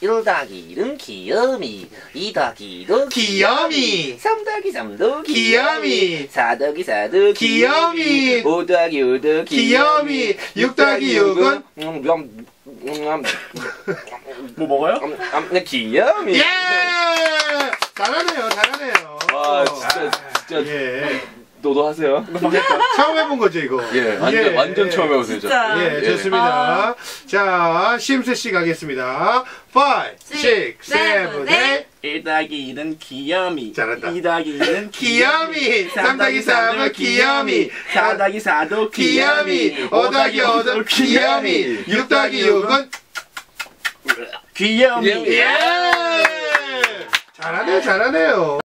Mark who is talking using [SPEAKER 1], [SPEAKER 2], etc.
[SPEAKER 1] 1 더하기 1은 귀염이 2 더하기 2도
[SPEAKER 2] 귀염이.
[SPEAKER 1] 3 더하기 3도
[SPEAKER 2] 귀염이.
[SPEAKER 1] 4 더하기 4도
[SPEAKER 2] 귀염이.
[SPEAKER 1] 5 더하기 5도
[SPEAKER 2] 귀염이. 6 더하기 6은?
[SPEAKER 1] 음, 음, 음,
[SPEAKER 3] 뭐 먹어요?
[SPEAKER 1] 음, 음, 귀염이.
[SPEAKER 2] 예! 잘하네요 잘하네요.
[SPEAKER 1] 와 진짜 진짜.
[SPEAKER 2] 예
[SPEAKER 1] 너도 하세요
[SPEAKER 2] 처음 해본 거죠 이거
[SPEAKER 1] 예 완전 완전 처음 해보세요 저.
[SPEAKER 4] 진짜.
[SPEAKER 2] 예,
[SPEAKER 1] 예.
[SPEAKER 2] 좋습니다. 자, 심수 씨 가겠습니다. 5, 6, 7, 8.
[SPEAKER 3] 1 더하기 2는 귀염이
[SPEAKER 2] 잘한다.
[SPEAKER 3] 2 더하기 2는
[SPEAKER 2] 귀염이, 3 더하기 3은 귀염이,
[SPEAKER 3] 4 더하기 4도
[SPEAKER 2] 귀염이, 5 더하기 5은 귀염이, 6 더하기 6은
[SPEAKER 3] 귀염이
[SPEAKER 1] 귀염이.
[SPEAKER 2] 예! 잘하네요, 잘하네요.